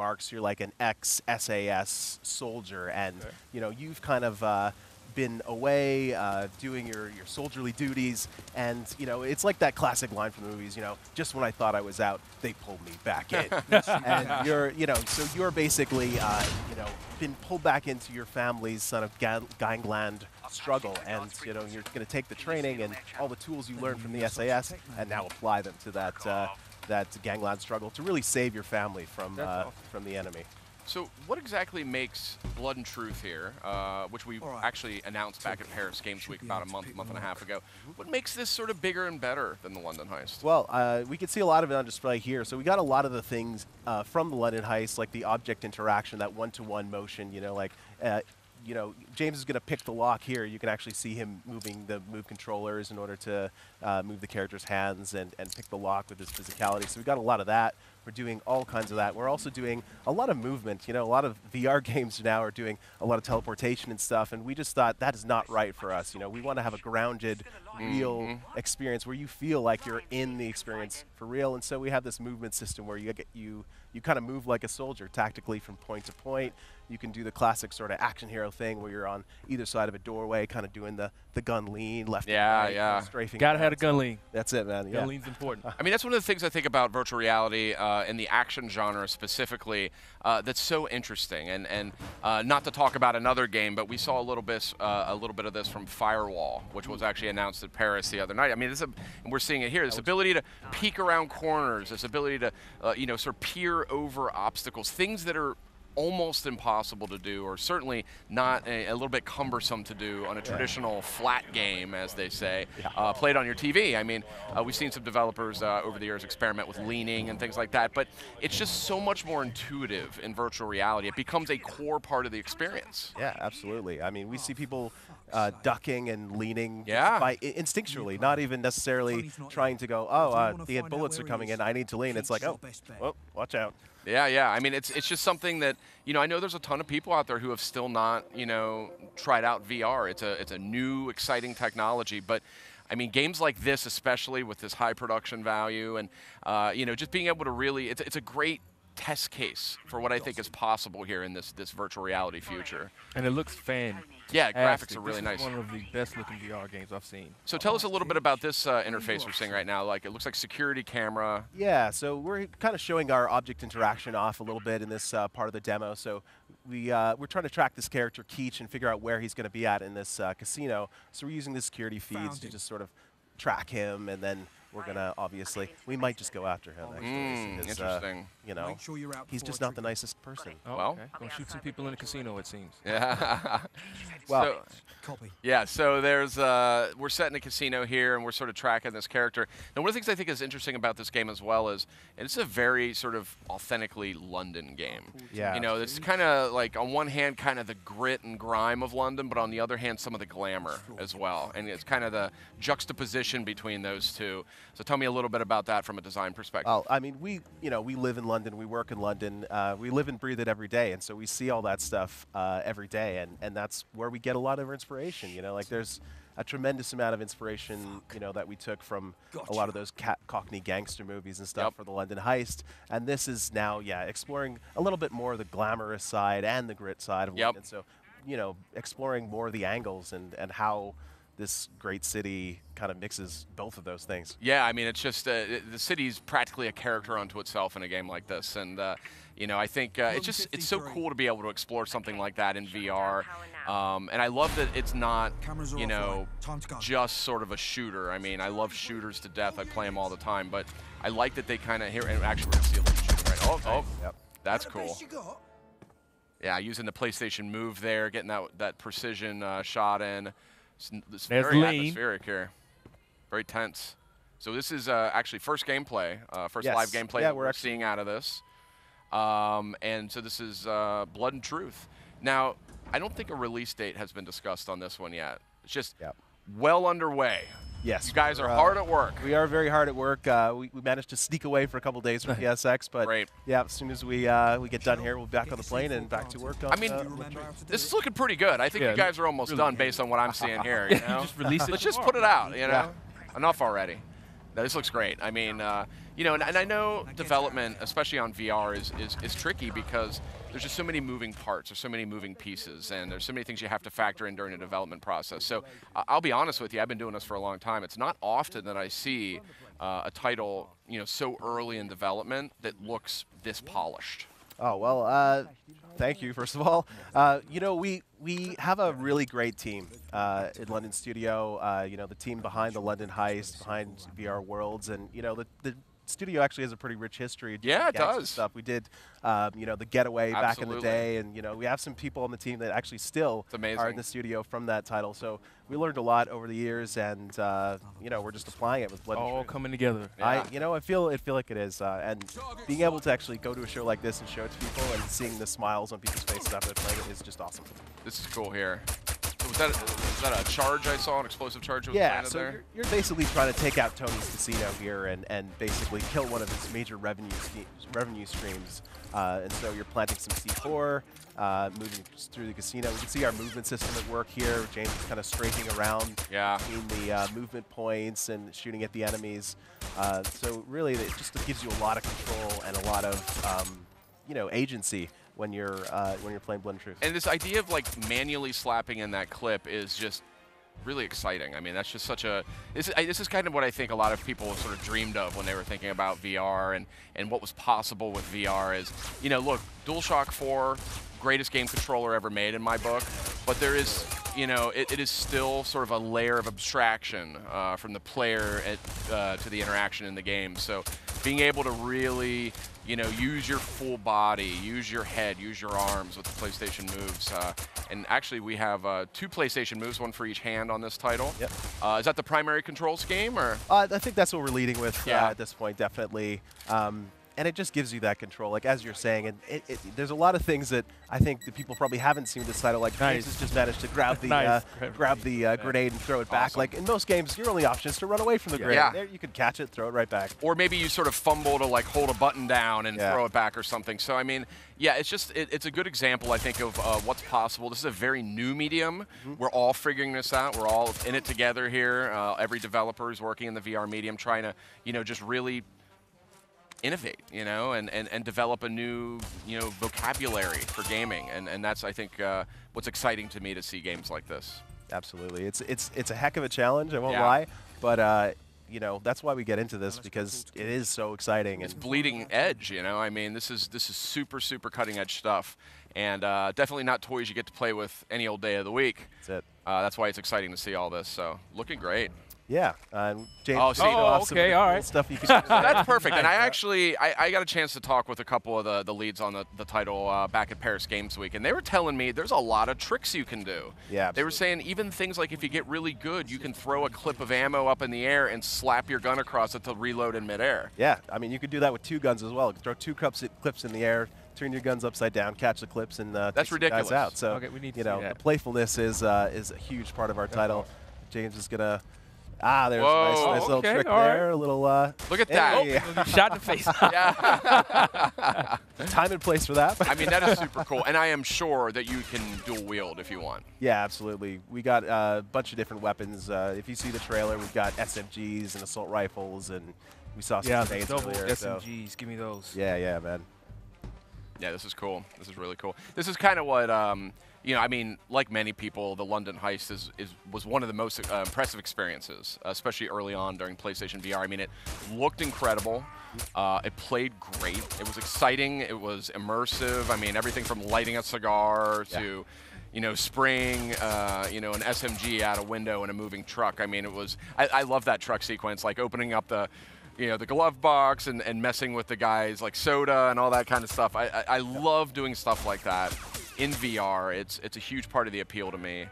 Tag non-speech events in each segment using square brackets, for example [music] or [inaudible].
Marks, you're like an ex-SAS soldier, and Okay. you know you've kind of uh, been away uh, doing your, your soldierly duties, and you know it's like that classic line from the movies. You know, just when I thought I was out, they pulled me back in, [laughs] and you're you know so you're basically uh, you know been pulled back into your family's sort of ga- gangland struggle, and you know you're going to take the training and all the tools you learned from the SAS and now apply them to that. Uh, that gangland struggle to really save your family from uh, awesome. from the enemy. So what exactly makes Blood and Truth here, uh, which we All right. actually announced back at Paris Games Week about a month, month and a half ago, what makes this sort of bigger and better than the London Heist? Well, uh, we can see a lot of it on display here. So we got a lot of the things uh, from the London Heist, like the object interaction, that one-to-one motion. You know, like uh, you know, James is going to pick the lock here. You can actually see him moving the move controllers in order to uh, move the character's hands and, and pick the lock with his physicality. So we've got a lot of that. We're doing all kinds of that. We're also doing a lot of movement. You know, a lot of VR [laughs] games now are doing a lot of teleportation and stuff, and we just thought that is not right for us. You know, we want to have a grounded, real mm-hmm. experience where you feel like you're in the experience for real. And so we have this movement system where you get you you kind of move like a soldier tactically from point to point. You can do the classic sort of action hero thing where you're on either side of a doorway, kind of doing the, the gun lean, left and Yeah, right, yeah. strafing. Gotta have a gun lean. That's it, man. Yeah. Gun lean's important. I mean, that's one of the things I think about virtual reality uh, in the action genre specifically uh, that's so interesting. And, and uh, not to talk about another game, but we saw a little bit uh, a little bit of this from Firewall, which was actually announced at Paris the other night. I mean, this is a, and we're seeing it here. This ability to peek around corners, this ability to uh, you know sort of peer over obstacles, things that are almost impossible to do, or certainly not a, a little bit cumbersome to do on a traditional flat game, as they say, uh, played on your TV. I mean, uh, we've seen some developers uh, over the years experiment with leaning and things like that, but it's just so much more intuitive in virtual reality. It becomes a core part of the experience. Yeah, absolutely. I mean, we see people uh, ducking and leaning Yeah. by i- instinctually, not even necessarily trying to go, oh, uh, the bullets are coming in, I need to lean. It's like, oh, well, watch out. Yeah, yeah. I mean, it's it's just something that you know. I know there's a ton of people out there who have still not you know tried out VR. It's a it's a new exciting technology, but. I mean, games like this, especially with this high production value, and uh, you know, just being able to really, it's, it's a great test case for what I think is possible here in this this virtual reality future. And it looks fan. Yeah, graphics are This really is nice. one of the best looking VR games I've seen. So tell us a little bit about this uh, interface we're seeing right now. Like, it looks like security camera. Yeah, so we're kind of showing our object interaction off a little bit in this uh, part of the demo. So we, uh, we're trying to track this character, Keach, and figure out where he's going to be at in this uh, casino. So we're using the security feeds Found to him. just sort of track him, and then we're going to obviously, we might just go after him, actually. Mm, because, uh, interesting. you know, Make sure you're out he's just not the nicest person. Oh, Well- okay. Gonna shoot some people in the casino, it seems. Yeah. [laughs] Well- So- Copy. Yeah, so there's uh, we're set in a casino here, and we're sort of tracking this character. And one of the things I think is interesting about this game as well is, it's a very sort of authentically London game. Yeah. You know, it's kind of like on one hand, kind of the grit and grime of London, but on the other hand, some of the glamour as well. And it's kind of the juxtaposition between those two. So tell me a little bit about that from a design perspective. Well, I mean, we, you know, we live in London, we work in London, uh, we live and breathe it every day, and so we see all that stuff uh, every day, and, and that's where we get a lot of our inspiration. You know, like there's a tremendous amount of inspiration, you know, that we took from a lot of those Cockney gangster movies and stuff Yep. for the London Heist, and this is now, yeah, exploring a little bit more of the glamorous side and the grit side of Yep. London. So, you know, exploring more the angles and and how this great city kind of mixes both of those things. Yeah, I mean, it's just uh, it- the city's practically a character unto itself in a game like this, and uh, you know, I think uh, it's just it's so cool to be able to explore something like that in VR, um, and I love that it's not you know offline. Time to go. just sort of a shooter. I mean, I love shooters to death. I play them all the time, but I like that they kind of here. And actually, we're gonna see a little shooting right. Oh, oh, Yep. that's cool. best you got? Yeah, using the PlayStation Move there, getting that that precision uh, shot in. It's, it's There's very lean. atmospheric here, very tense. So this is uh, actually first gameplay, uh, first live gameplay Yeah, that we're we're, seeing out of this. Um, and so this is uh, Blood and Truth. Now, I don't think a release date has been discussed on this one yet. It's just Yep. well underway. Yes. You guys are uh, hard at work. We are very hard at work. Uh, we, we managed to sneak away for a couple days from [laughs] PSX, but Great. yeah, as soon as we uh, we get done here, we'll be back on the plane and back to work. On, I mean, uh, You remember how to do This is looking pretty good. I think Yeah, you guys are almost really done based on what I'm seeing here. [laughs] You know? just release it Let's just put it out. You know, enough already. No, this looks great. I mean, uh, you know, and, and I know development, especially on VR, is, is is tricky because there's just so many moving parts, there's so many moving pieces, and there's so many things you have to factor in during a development process. So I'll be honest with you, I've been doing this for a long time. It's not often that I see uh, a title, you know, so early in development that looks this polished. Oh well, uh, thank you first of all. Uh, you know, we we have a really great team uh, in London Studio. Uh, you know, the team behind the London Heist, behind VR Worlds, and you know the. the Studio actually has a pretty rich history. of Yeah, it does. Stuff we did, um, you know, the Getaway back in the day, and you know, we have some people on the team that actually still are in the studio from that title. So we learned a lot over the years, and uh, you know, we're just applying it with Blood and All Truth. coming together. I, you know, I feel, I feel like it is, uh, and being able to actually go to a show like this and show it to people, and seeing the smiles on people's faces after they're playing it is just awesome. This is cool here. So was that a charge I saw, an explosive charge that Yeah, so there? you're, you're basically trying to take out Tony's casino here and, and basically kill one of his major revenue revenue streams. Uh, and so you're planting some C4, uh, moving through the casino. We can see our movement system at work here. James is kind of strafing around Yeah. between the uh, movement points and shooting at the enemies. Uh, so really, it just gives you a lot of control and a lot of um, you know agency when you're uh, when you're playing Blood and Truth. And this idea of like manually slapping in that clip is just really exciting. I mean, that's just such a this is, I, this is kind of what I think a lot of people sort of dreamed of when they were thinking about VR and and what was possible with VR is, you know, look, DualShock 4 greatest game controller ever made in my book, but there is, you know, it, it is still sort of a layer of abstraction uh, from the player at, uh, to the interaction in the game. So being able to really, you know, use your full body, use your head, use your arms with the PlayStation moves. Uh, and actually, we have uh, two PlayStation moves, one for each hand on this title. Yep. Uh, is that the primary control scheme, or? Uh, I think that's what we're leading with Yeah. uh, at this point, definitely. Um, and it just gives you that control, like as you're saying. And it, it, there's a lot of things that I think that people probably haven't seen this title. Like Nice. James has just managed to grab [laughs] the Nice. uh, Grab grab the uh, grenade and throw it back. Awesome. Like in most games, your only option is to run away from the Yeah. grenade. Yeah. There, you could catch it, throw it right back. or maybe you sort of fumble to like hold a button down and Yeah. throw it back or something. So I mean, yeah, it's just it, it's a good example I think of uh, what's possible. This is a very new medium. We're all figuring this out. We're all in it together here. Uh, every developer is working in the VR medium, trying to you know just really innovate, you know, and, and, and develop a new, you know, vocabulary for gaming. And, and that's, I think, uh, what's exciting to me to see games like this. Absolutely, it's it's it's a heck of a challenge. I won't Yeah. lie, but uh, you know that's why we get into this because it is so exciting. It's And bleeding edge, you know. I mean, this is this is super super cutting edge stuff, and uh, definitely not toys you get to play with any old day of the week. that's it. Uh, that's why it's exciting to see all this. So looking great. Yeah, uh, James. Oh, see- Oh, off some of okay, the all cool right. Stuff you [laughs] can. That's perfect. And I [laughs] actually I, I got a chance to talk with a couple of the, the leads on the, the title uh, back at Paris Games Week, and they were telling me there's a lot of tricks you can do. Yeah, They were saying even things like if you get really good, you can throw a clip of ammo up in the air and slap your gun across it to reload in midair. Yeah, I mean, you could do that with two guns as well. Throw two clips, clips in the air, turn your guns upside down, catch the clips, and uh, That's take some guys out. So Okay, we need to you know, the playfulness is uh, is a huge part of our title. James is gonna. Ah, there's a Whoa, nice, nice little trick all right. there. A little uh, Look at that. hey, Shot in the face. [laughs] Yeah. [laughs] time and place for that. I mean, that is super cool. And I am sure that you can dual wield if you want. yeah, absolutely. We got uh, a bunch of different weapons. Uh, if you see the trailer, we've got SMGs and assault rifles, and we saw some yeah, the grenades double earlier. so- SMGs. Give me those. Yeah, yeah, man. Yeah, this is cool. This is really cool. This is kind of what um, you know. I mean, like many people, the London Heist is, is was one of the most uh, impressive experiences, especially early on during PlayStation VR. I mean, it looked incredible. Uh, it played great. It was exciting. It was immersive. I mean, everything from lighting a cigar Yeah. to you know, spraying, uh, you know, an SMG out a window in a moving truck. I mean, it was. I, I love that truck sequence, like opening up the, you know, the glove box and, and messing with the guys like soda and all that kind of stuff. I, I, I love doing stuff like that in VR. It's it's a huge part of the appeal to me.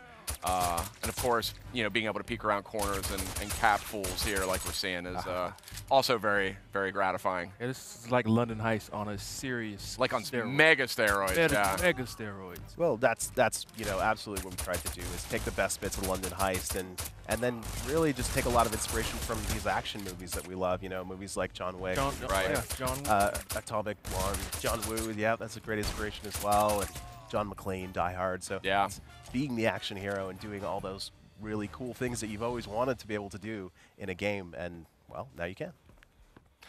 Uh, and of course, you know, being able to peek around corners and, and cap fools here, like we're seeing, is uh, also very, very gratifying. Yeah, this is like London Heist on a serious, Like on steroid. mega steroids, mega, yeah. mega steroids. Well, that's that's you know absolutely what we tried to do is take the best bits of London Heist and and then really just take a lot of inspiration from these action movies that we love. You know, movies like John Wick, John, Right. Yeah, John. uh, Atomic Blonde, John Woo. Yeah, that's a great inspiration as well. And John McClane, Die Hard. So Yeah. it's being the action hero and doing all those really cool things that you've always wanted to be able to do in a game, and well, now you can.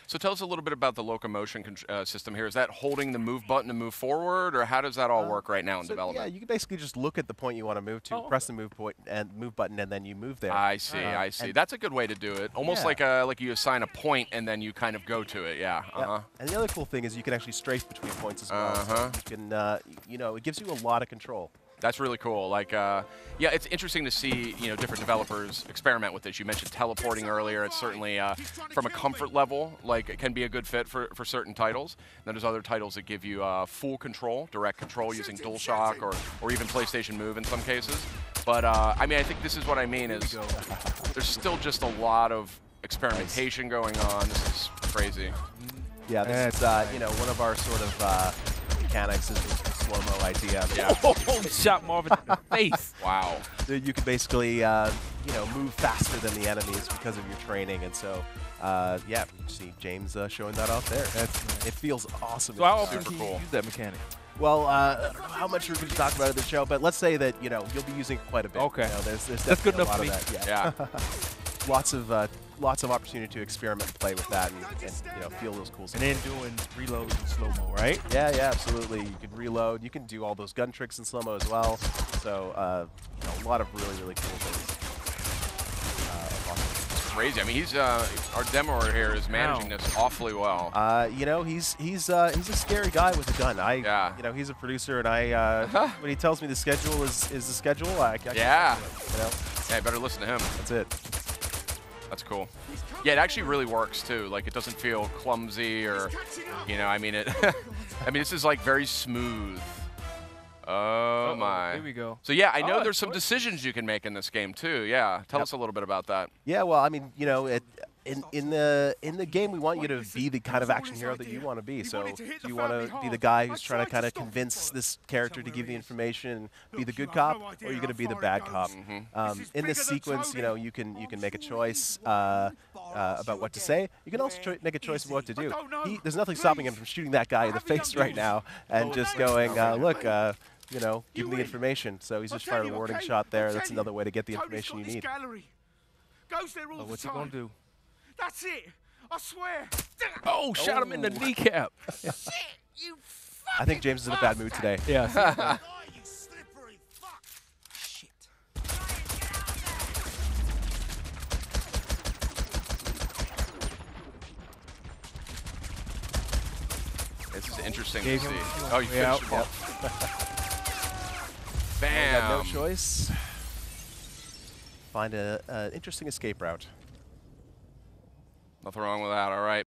So tell us a little bit about the locomotion con- uh, system here. Is that holding the move button to move forward, or how does that all work right now in So, development? Yeah, you can basically just look at the point you want to move to, Oh, press the move point and move button, and then you move there. I see. Uh, I see. That's a good way to do it. Almost Yeah. like a like you assign a point and then you kind of go to it. Yeah. Yeah. Uh huh. And the other cool thing is you can actually strafe between points as well. Uh-huh. you can, uh, you know, it gives you a lot of control. That's really cool. Like, uh, yeah, it's interesting to see you know different developers experiment with this. You mentioned teleporting earlier. It's certainly uh, from a comfort level, like it can be a good fit for, for certain titles. then there's other titles that give you uh, full control, direct control using DualShock or or even PlayStation Move in some cases. But uh, I mean, I think this is what I mean is there's still just a lot of experimentation going on. This is crazy. Yeah, this is, uh, you know, one of our sort of uh, mechanics is the slow-mo idea. Yeah. [laughs] Oh, shot Marvin in the [laughs] face. Wow. So you can basically, uh, you know, move faster than the enemies because of your training, and so, uh, yeah, you see James uh, showing that off there. That's It feels awesome. So how It's often Super can you use that mechanic? Well, uh, I don't know how much we're going to talk about in the show, but let's say that you know you'll be using it quite a bit. Okay. You know, there's, there's That's good a enough lot for of that. Yeah. Yeah. [laughs] lots of uh, lots of opportunity to experiment and play with that, and, and you know feel those cool. Things. And then doing reloads in slow mo, right? Yeah, yeah, absolutely. You can reload. You can do all those gun tricks in slow mo as well. So, uh, you know, a lot of really, really cool things. Uh, awesome. Crazy. I mean, he's uh, our demoer here is managing Wow. this awfully well. Uh, you know, he's he's uh, he's a scary guy with a gun. I, Yeah. you know, he's a producer, and I uh, [laughs] when he tells me the schedule is is the schedule, I, I Yeah. do you know, Yeah, I better listen to him. that's it. That's cool. Yeah, it actually really works too. Like it doesn't feel clumsy or, you know, I mean it. [laughs] I mean this is like very smooth. Oh Uh-oh, my. Here we go. So yeah, I know Oh, there's some decisions you can make in this game too. Yeah, tell Yep. us a little bit about that. Yeah, well, I mean, you know, it, in in the in the game, we want you to be the kind of action hero that you want to be. So, do you want to be the guy who's trying to kind of convince this character to give the information be the good cop, or you're you going to be the bad cop? Um, in this sequence, you know, you can you can make a choice uh, uh, about what to say. You can also make a choice of what to do. He, there's nothing stopping him from shooting that guy in the face right now and just going, uh, look. Uh, you know, give him the information. So he's just fired a warning shot there. That's another way to get the information you need. Goes there all Oh, what's he gonna do? That's it. I swear. Oh, shot him in the oh. kneecap. [laughs] Shit, you I think James is in a bad mood today. Yeah. Oh, [laughs] you slippery fuck. Shit. This is interesting Gave to see. him Oh, you way out. finished him off. We got no choice. Find a, an interesting escape route. Nothing wrong with that. All right.